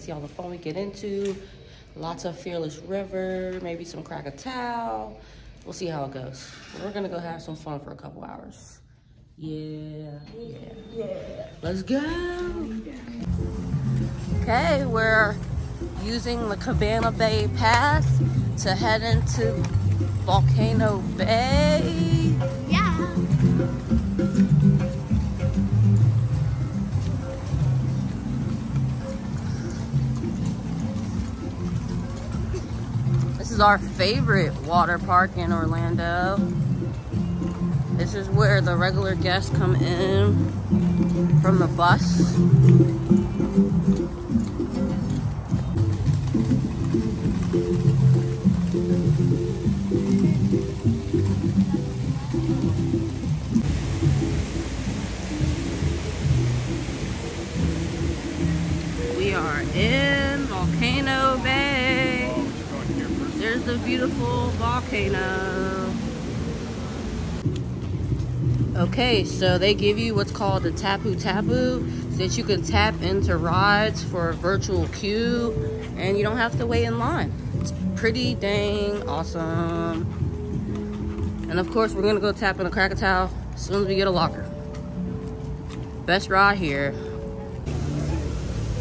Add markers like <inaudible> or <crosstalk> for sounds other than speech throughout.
see all the fun we get into. Lots of Fearless River, maybe some Krakatoa. We'll see how it goes. We're gonna go have some fun for a couple hours. Yeah, yeah, yeah. Let's go. Okay, we're using the Cabana Bay Pass to head into Volcano Bay. This is our favorite water park in Orlando. This is where the regular guests come in from the bus. Beautiful volcano. Okay, so they give you what's called the Tapu Tapu so that you can tap into rides for a virtual queue and you don't have to wait in line. It's pretty dang awesome. And of course, we're gonna go tap in a Krakatoa as soon as we get a locker. Best ride here.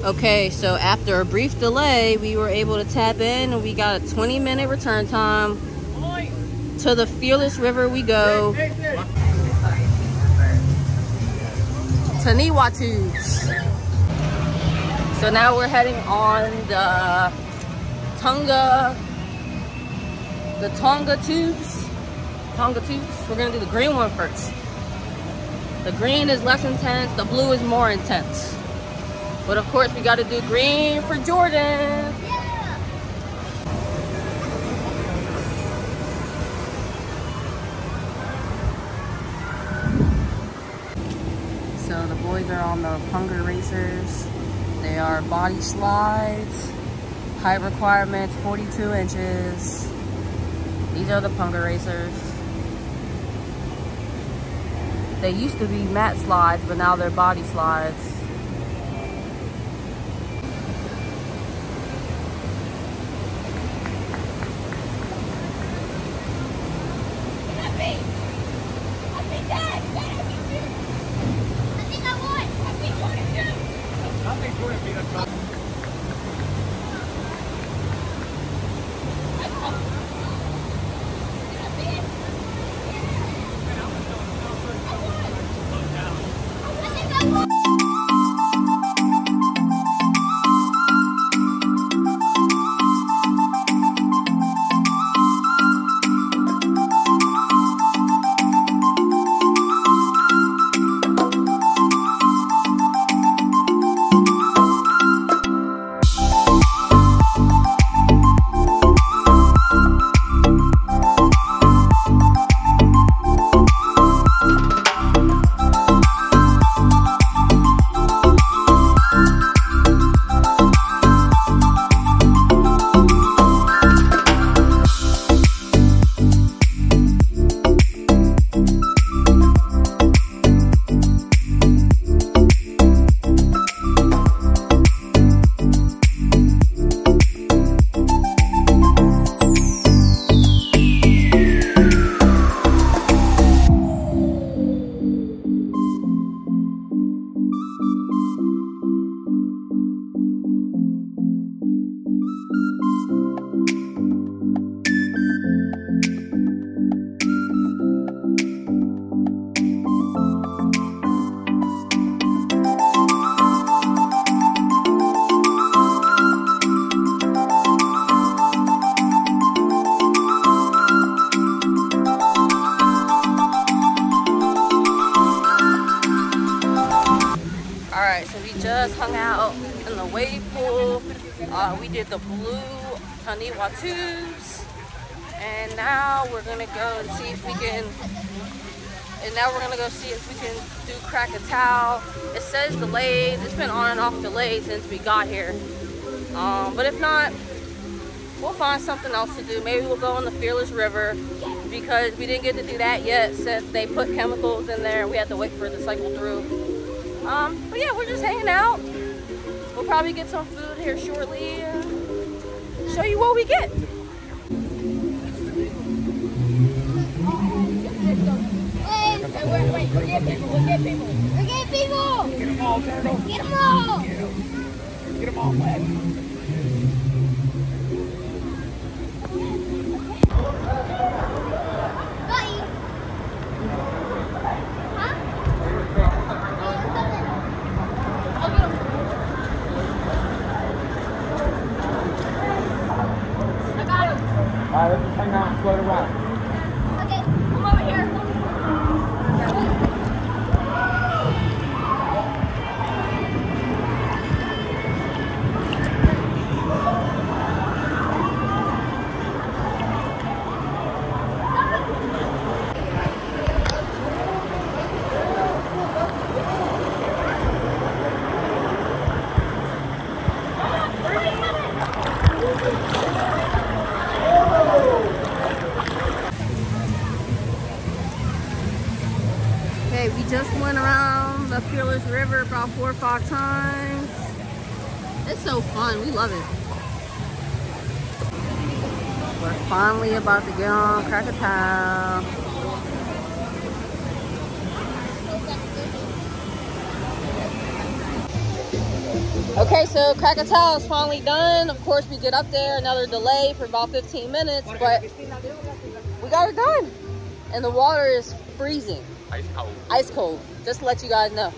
Okay, so after a brief delay, we were able to tap in and we got a 20 minute return time. To the Fearless River we go. Taniwha tubes. So now we're heading on the Tonga, the Tonga tubes. Tonga tubes. We're gonna do the green one first. The green is less intense, the blue is more intense. But of course, we gotta do green for Jordan. So the boys are on the Punga Racers. They are body slides. Height requirements 42 inches. These are the Punga Racers. They used to be mat slides, but now they're body slides. The blue Taniwha tubes. And now we're gonna go and see if we can, and now we're gonna go see if we can do Krakatoa. It says delayed, it's been on and off delayed since we got here. Um, but if not, we'll find something else to do. Maybe we'll go on the Fearless River because we didn't get to do that yet since they put chemicals in there we had to wait for it to cycle through. Um, but yeah, we're just hanging out. We'll probably get some food here shortly. Show you what we get. Go get people, get people. Go get people! Get them all. Get them all! Get them all. Five times. It's so fun. We love it. We're finally about to get on Krakatoa. Okay, so Krakatoa is finally done. Of course, we get up there, another delay for about 15 minutes, but we got it done. And the water is freezing Ice cold. ice cold, just to let you guys know.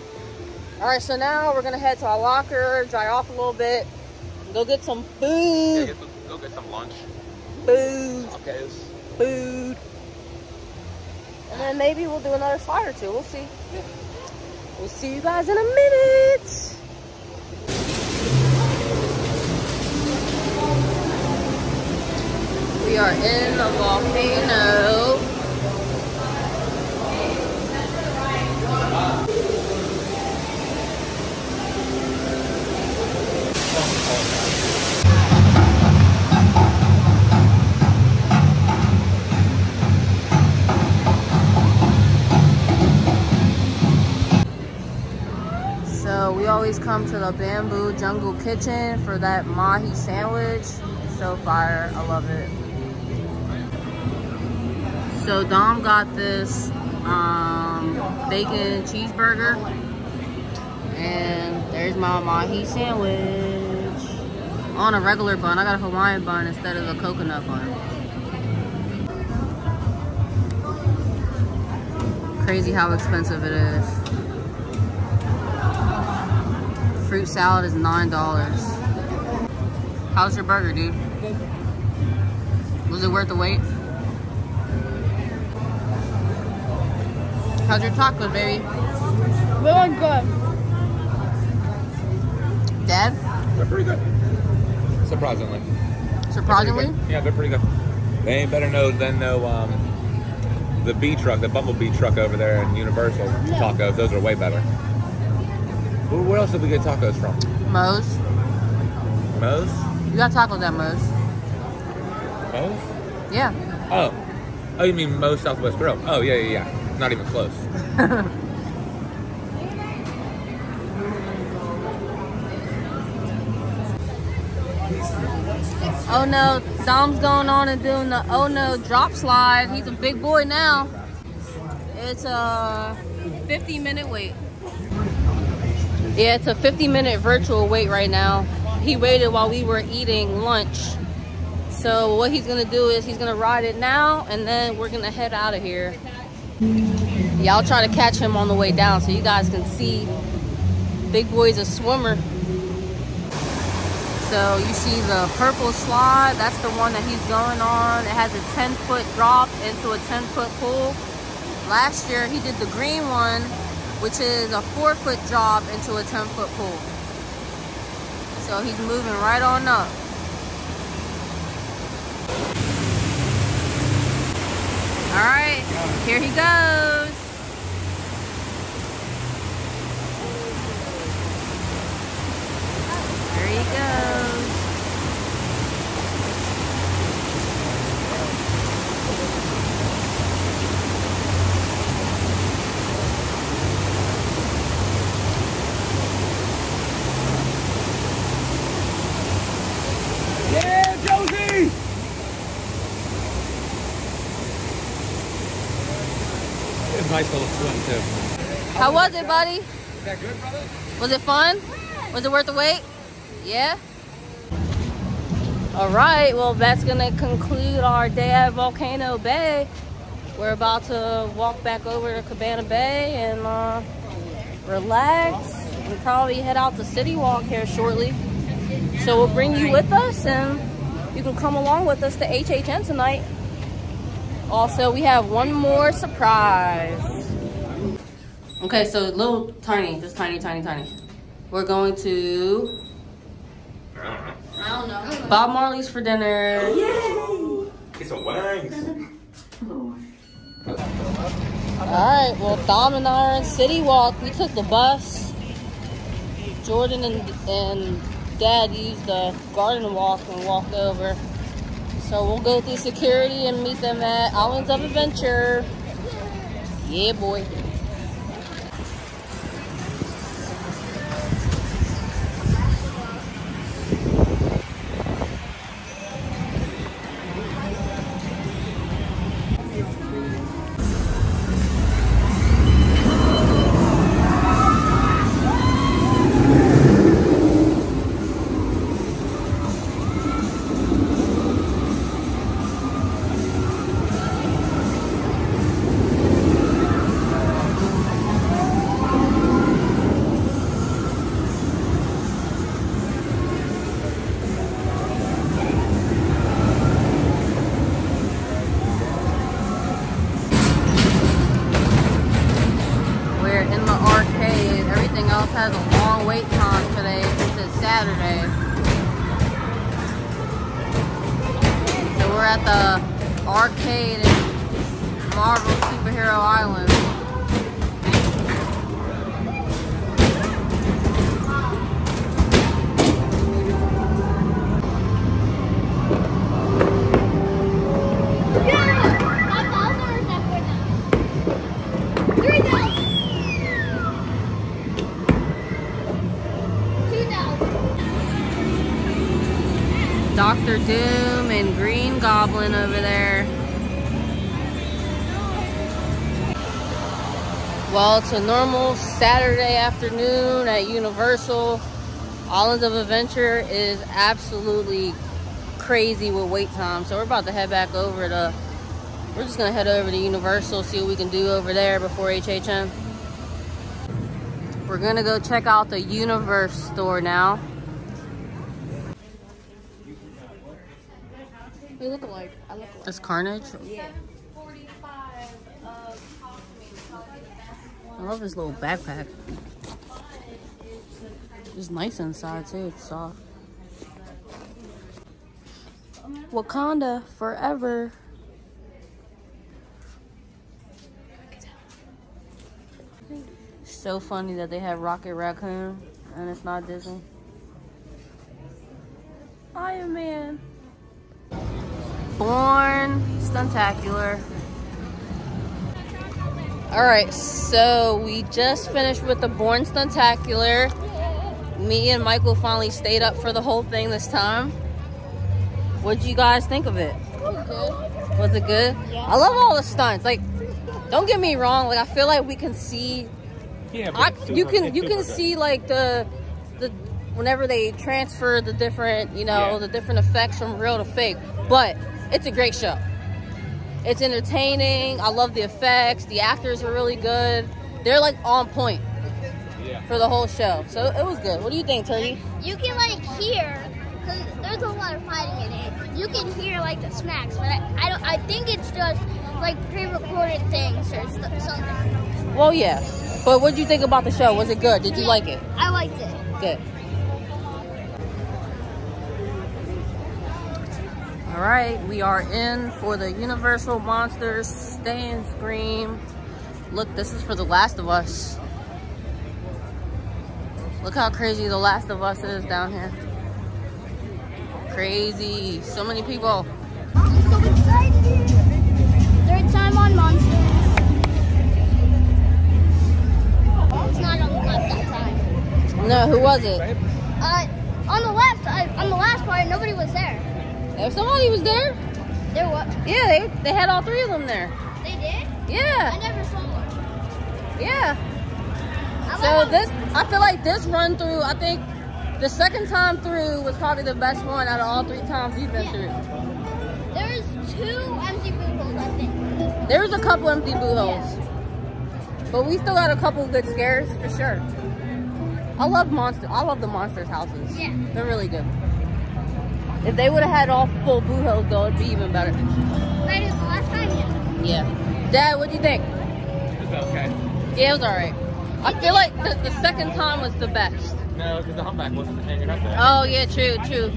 All right, so now we're gonna head to our locker, dry off a little bit, go get some Yeah, food, get some, go get some lunch. food, Okay. food. And then maybe we'll do another slide or two, we'll see. We'll see you guys in a minute. We are in the volcano. So we always come to the Bamboo Jungle Kitchen for that mahi sandwich. So fire. I love it. So Dom got this um, bacon cheeseburger. And there's my mahi sandwich. On a regular bun. I got a Hawaiian bun instead of the coconut bun. Crazy how expensive it is. Fruit salad is nine dollars. How's your burger, dude? Was it worth the wait? How's your tacos, baby? Really good. Dad? They're pretty good. Surprisingly. Surprisingly? Good. Yeah, they're pretty good. They ain't better know than no um, the B truck, the Bumblebee truck over there in Universal tacos. Those are way better. Where where else did we get tacos from? Moe's. Moe's? You got tacos at Moe's. Moe's? Yeah. Oh. Oh, you mean Moe's Southwest Grill? Oh, yeah, yeah, yeah. Not even close. <laughs> Oh no, Dom's going on and doing the oh no drop slide. He's a big boy now. It's a 50 minute wait. Yeah, it's a 50 minute virtual wait right now. He waited while we were eating lunch. So what he's gonna do is he's gonna ride it now and then we're gonna head out of here. Y'all try to catch him on the way down so you guys can see Big Boy's a swimmer. So you see the purple slide, that's the one that he's going on. It has a 10 foot drop into a 10 foot pool. Last year he did the green one, which is a four foot drop into a 10 foot pool. So he's moving right on up. All right, here he goes. he goes. Yeah, Josie! Nice little swim too. How was it, buddy? Was it fun? Was it worth the wait? Yeah? All right, well, that's gonna conclude our day at Volcano Bay. We're about to walk back over to Cabana Bay and uh, relax and probably head out to City Walk here shortly. So we'll bring you with us and you can come along with us to HHN tonight. Also, we have one more surprise. Okay, so little tiny, just tiny, tiny, tiny. We're going to I don't know. Bob Marley's for dinner. Get some wings. All right, well, Dom and I are in City Walk. We took the bus. Jordan and, and Dad used the garden walk and walked over. So we'll go through security and meet them at Islands of Adventure. Yeah, boy. Doctor Doom and Green Goblin over there. Well, it's a normal Saturday afternoon at Universal. Islands of Adventure is absolutely crazy with wait time. So we're about to head back over to, we're just gonna head over to Universal, see what we can do over there before HHN. We're gonna go check out the Universe store now. We look alike. I look alike. It's Carnage. Yeah. I love this little backpack. It's nice inside too. It's soft. Wakanda forever. So funny that they have Rocket Raccoon and it's not Disney. Iron Man. Bourne Stuntacular. All right, so we just finished with the Bourne Stuntacular. Me and Michael finally stayed up for the whole thing this time. What'd you guys think of it? Was it good? Yeah. I love all the stunts. Like, don't get me wrong. Like, I feel like we can see. Yeah, but I, it's you can you can good. see like the the whenever they transfer the different you know Yeah. the different effects from real to fake. But it's a great show. It's entertaining. I love the effects. The actors are really good. They're like on point Yeah. for the whole show. So it was good. What do you think, Turkey? You can like hear, cause there's a lot of fighting in it. You can hear like the smacks, but I, I don't. I think it's just like pre-recorded things or st- something. Well, yeah. But what did you think about the show? Was it good? Did you like it? I liked it. Good. All right, we are in for the Universal Monsters Stay and Scream. Look, this is for The Last of Us. Look how crazy The Last of Us is down here. Crazy. So many people. I'm so excited. Third time on Monsters. It's not on the left that time. No, who was it? Uh, on the left, I, on the last part, nobody was there. If somebody was there. There was. Yeah, they, they had all three of them there. They did? Yeah. I never saw one. Yeah. I So this, I feel like this run through, I think the second time through was probably the best one out of all three times we've been through. There's two empty boo holes, I think. There was a couple empty boo holes. But we still got a couple good scares for sure. I love monster. I love the monsters houses. Yeah. They're really good. If they would have had all full boo holes though, it'd be even better. Right, the last time, yeah. Yeah. Dad, what do you think? It's okay. Yeah, it was alright. I feel like the, the second time was the best. No, because the humpback wasn't hanging up there. Oh yeah, true, true.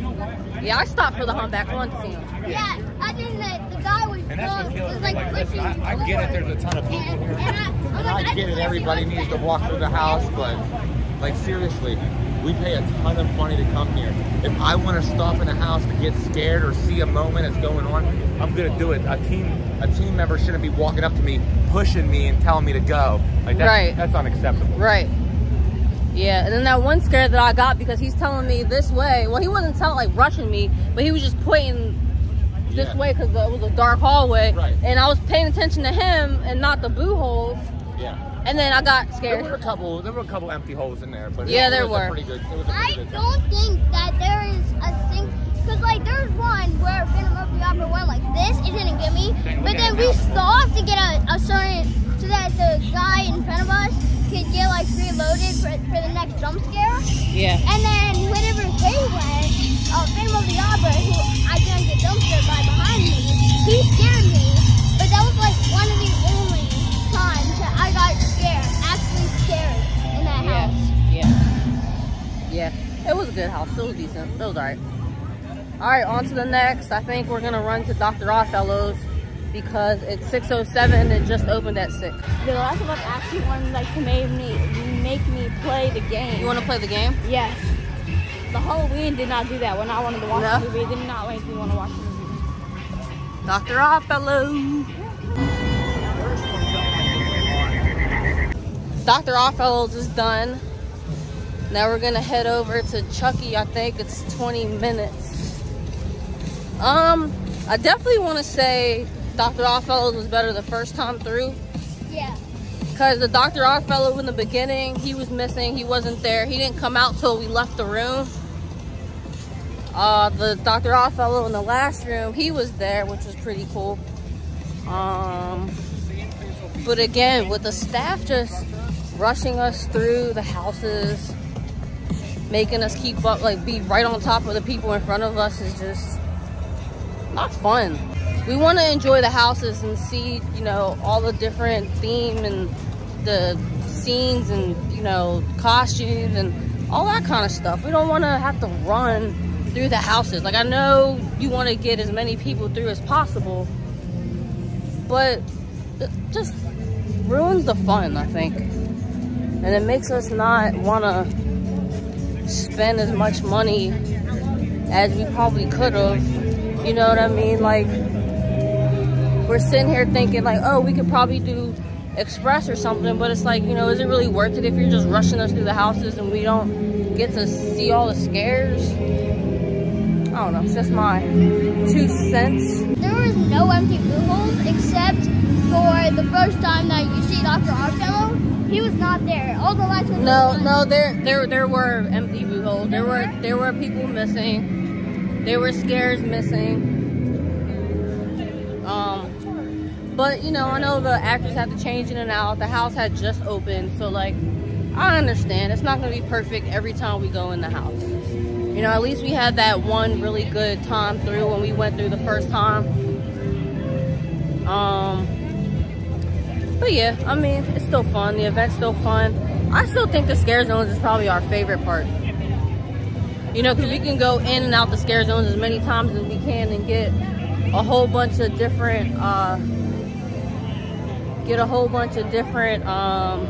Yeah, I stopped for the humpback one to. Yeah, I think that the guy was, And that's what was like, Like, pushing I, I get it. There's a ton of people And, here. and I, And like, I get it. Everybody needs to walk through the house, but like seriously, we pay a ton of money to come here. If I want to stop in a house to get scared or see a moment that's going on, I'm gonna do it. A team, a team member shouldn't be walking up to me, pushing me, and telling me to go. Like that's, Right. that's unacceptable. Right. Yeah, and then that one scare that I got because he's telling me this way. Well, he wasn't telling like rushing me, but he was just pointing this Yeah. way because it was a dark hallway. Right. And I was paying attention to him and not the boo holes. Yeah. And then I got scared. There scared. were a couple. There were a couple empty holes in there, but Yeah, it there was a were. Pretty good. It was a I pretty good don't think that there is a thing, because like there's one where Phantom of the Opera went like this, it didn't get me, Dang, but then we it now. stopped to get a, a certain, so that the guy in front of us could get like reloaded for, for the next jump scare. Yeah. And then whenever they went, uh, Phantom of the Opera, who good house. It was decent. It was alright. Alright, on to the next. I think we're gonna run to Dr. Oddfellows because it's 607 and it just opened at 6. The Last of Us actually wanted like to make me make me play the game. You wanna play the game? Yes. The Halloween did not do that. When I wanted to watch No? the movie, it did not make me want to watch the movie. Dr. Oddfellow. Dr. Oddfellows is done. Now we're gonna head over to Chucky. I think it's 20 minutes. Um, I definitely want to say Dr. Oddfellows was better the first time through. Yeah. Because the Dr. Oddfellow in the beginning, he was missing. He wasn't there. He didn't come out till we left the room. Uh, the Dr. Oddfellow in the last room, he was there, which was pretty cool. Um, but again, with the staff just rushing us through the houses, making us keep up, like be right on top of the people in front of us is just not fun. We want to enjoy the houses and see, you know, all the different theme and the scenes and, you know, costumes and all that kind of stuff. We don't want to have to run through the houses. Like, I know you want to get as many people through as possible, but it just ruins the fun, I think. And it makes us not want to spend as much money as we probably could have. You know what I mean? Like, we're sitting here thinking like, oh, we could probably do express or something, but it's like, you know, is it really worth it if you're just rushing us through the houses and we don't get to see all the scares? I don't know, it's just my two cents. There was no empty boo holes except for the first time that you see Dr. Oddfellow. He was not there. All the lights were No, no, there there there were empty boo holes. There were there were people missing. There were scares missing. Um but you know, I know the actors had to change in and out. The house had just opened, so like I understand. It's not gonna be perfect every time we go in the house. You know, at least we had that one really good time through when we went through the first time. Um but yeah, I mean, it's still fun. The event's still fun. I still think the scare zones is probably our favorite part. You know, because we can go in and out the scare zones as many times as we can and get a whole bunch of different, uh, get a whole bunch of different, um,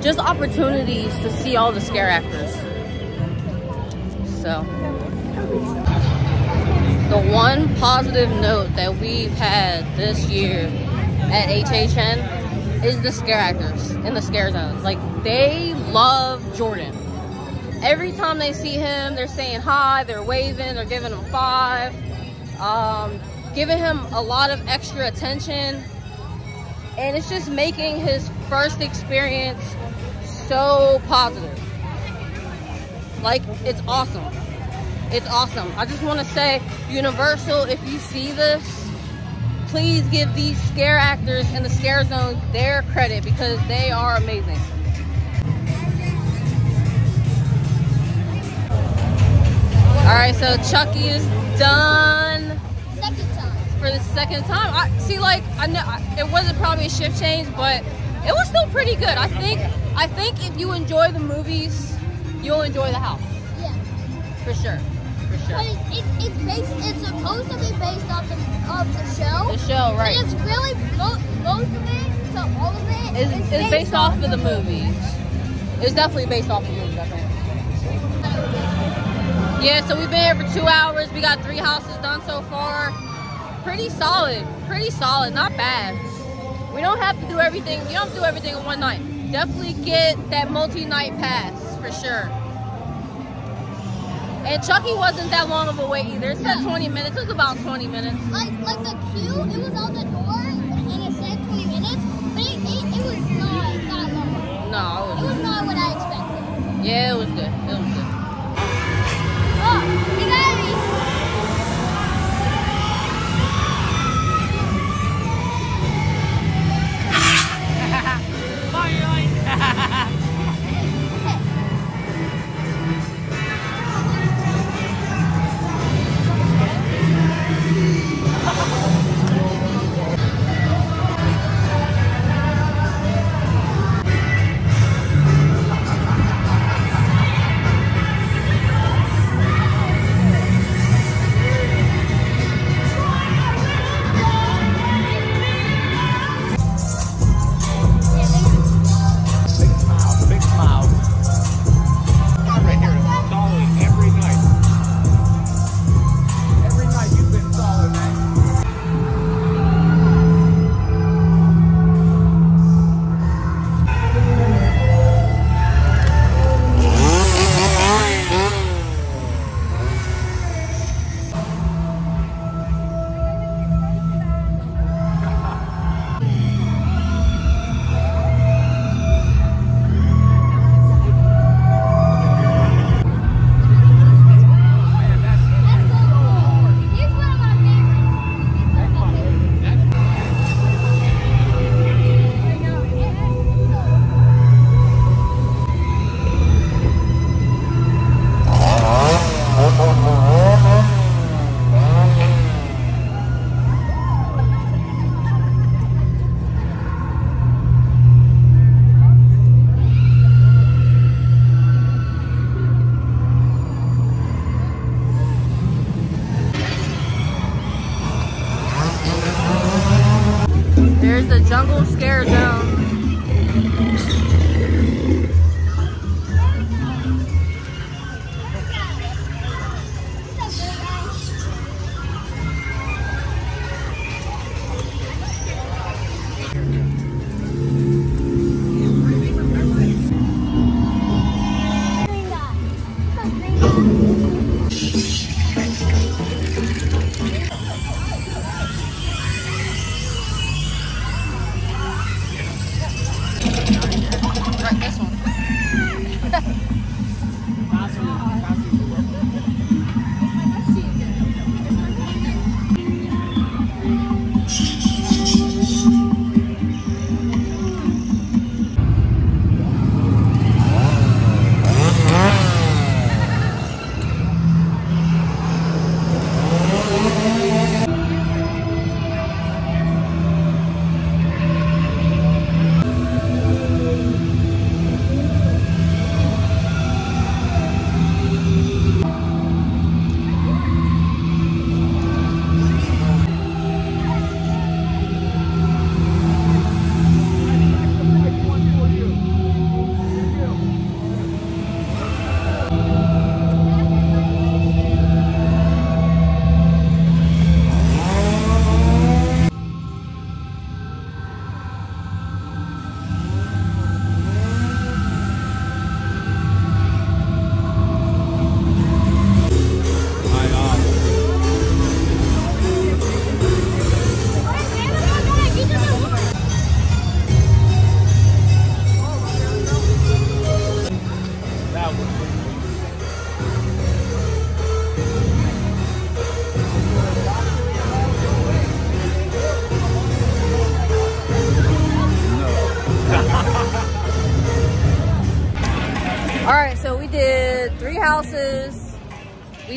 just opportunities to see all the scare actors. So, the one positive note that we've had this year at HHN is the scare actors in the scare zones. Like, they love Jordan. Every time they see him, they're saying hi, they're waving, they're giving him five, um, giving him a lot of extra attention. and it's just making his first experience so positive. Like, it's awesome. It's awesome. I just want to say, Universal, if you see this, please give these scare actors in the scare zone their credit because they are amazing. All right, so Chucky is done Second time. for the second time. I see, like I know I- it wasn't probably a shift change, but it was still pretty good. I think I think if you enjoy the movies, you'll enjoy the house Yeah. for sure, sure. It's, it's, it's based, it's supposed to be based off the, of the show. The show, right, it's really, mo- most of it, to all of it. it, is is is based off of the movies. It's definitely based off of the movies, I think. Yeah, so we've been here for two hours. We got three houses done so far. Pretty solid. Pretty solid. Not bad. We don't have to do everything. You don't have to do everything in one night. Definitely get that multi-night pass for sure. And Chucky wasn't that long of a wait either. It said 20 minutes. It was about 20 minutes. Like, like the queue, it was out the door, and it said 20 minutes, but it, it, it was not that long. No, it It was. was not what I expected. Yeah, it was good. It was good. Oh,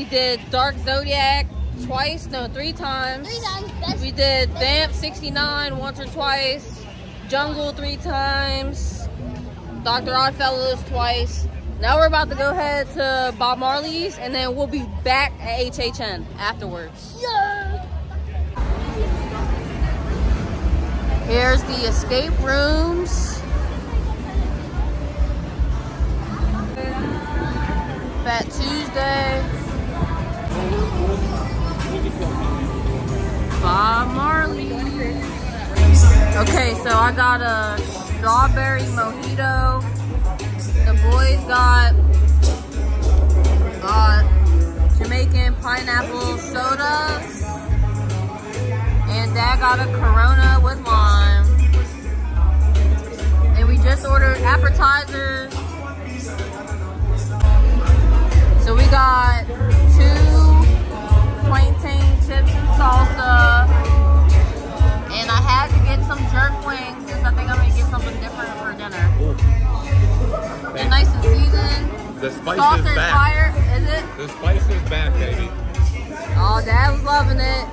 Did Dark Zodiac twice, no, three times. Three times. We did Vamp 69 once or twice, Jungle three times, Dr. Oddfellows twice. Now we're about to go ahead to Bob Marley's and then we'll be back at HHN afterwards. Yeah. Here's the escape rooms. Fat Tuesday. Bob Marley. Okay, so I got a strawberry mojito. The boys got got Jamaican pineapple soda. And dad got a Corona with lime. And we just ordered appetizers. So we got plantain chips and salsa. And I had to get some jerk wings because I think I'm gonna get something different for dinner. They're nice and seasoned. The spice Sauce is is back. fire, is it? The spice is back, baby. Oh, dad was loving it.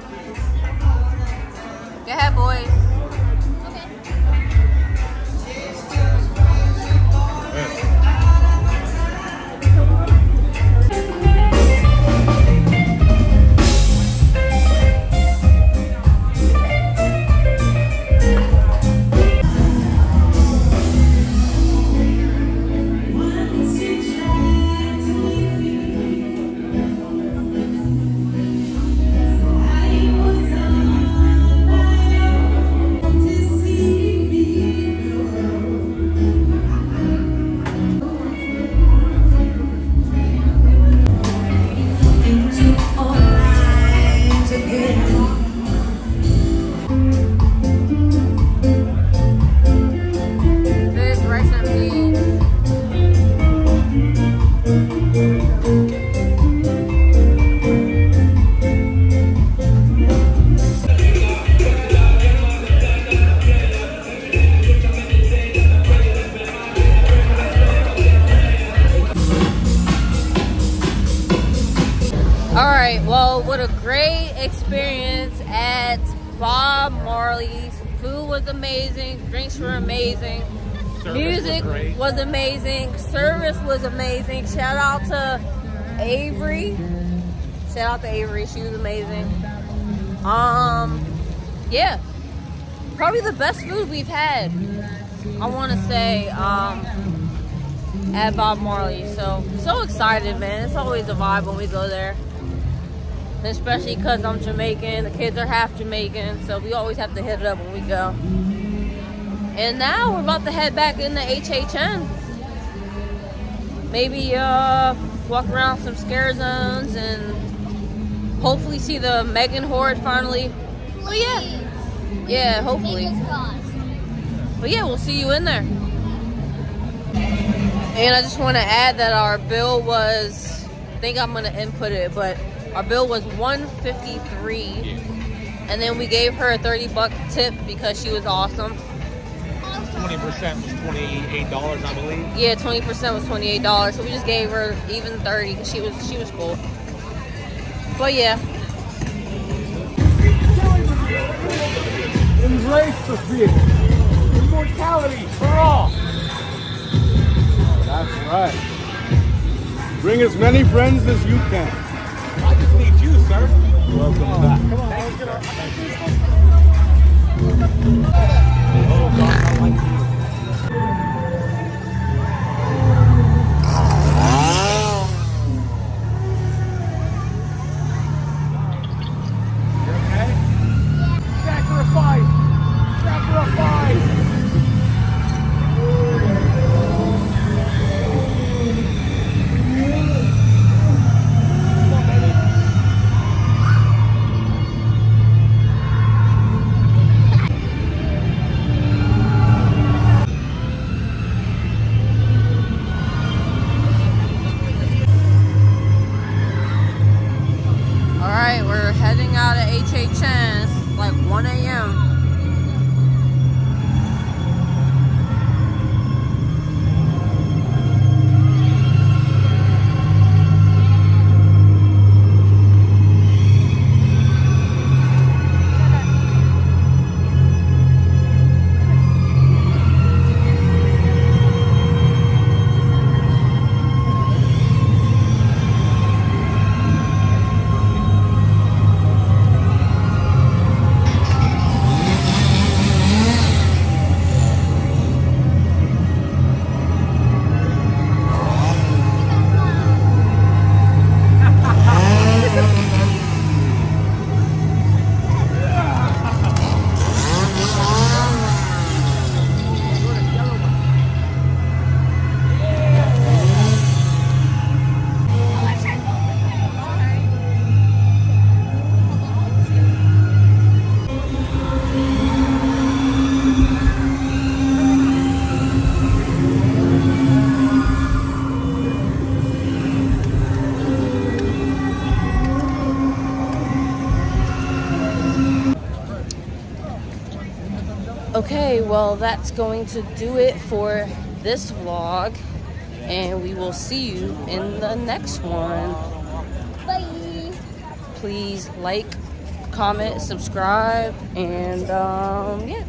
What a great experience at Bob Marley's. Food was amazing, drinks were amazing, music was was amazing, service was amazing. Shout out to Avery. Shout out to Avery, she was amazing. Um, yeah, probably the best food we've had. I want to say um, at Bob Marley. So so excited, man. It's always a vibe when we go there especially because I'm Jamaican. The kids are half Jamaican, so we always have to hit it up when we go. And now we're about to head back into HHN. Maybe uh, walk around some scare zones and hopefully see the Megan horde finally. Oh yeah, yeah, hopefully. But yeah, we'll see you in there. And I just want to add that our bill was, I think I'm going to input it, but our bill was 153 and then we gave her a 30 buck tip because she was awesome. Twenty percent was twenty-eight dollars, I believe. Yeah, 20% was $28, so we just gave her even 30 'cause she was she was cool. But yeah, Embrace the fear. Immortality for all. That's right. Bring as many friends as you can. I just need you, sir. Welcome back. Come on, Okay, well, that's going to do it for this vlog. And we will see you in the next one. Bye. Please like, comment, subscribe, and um, yeah.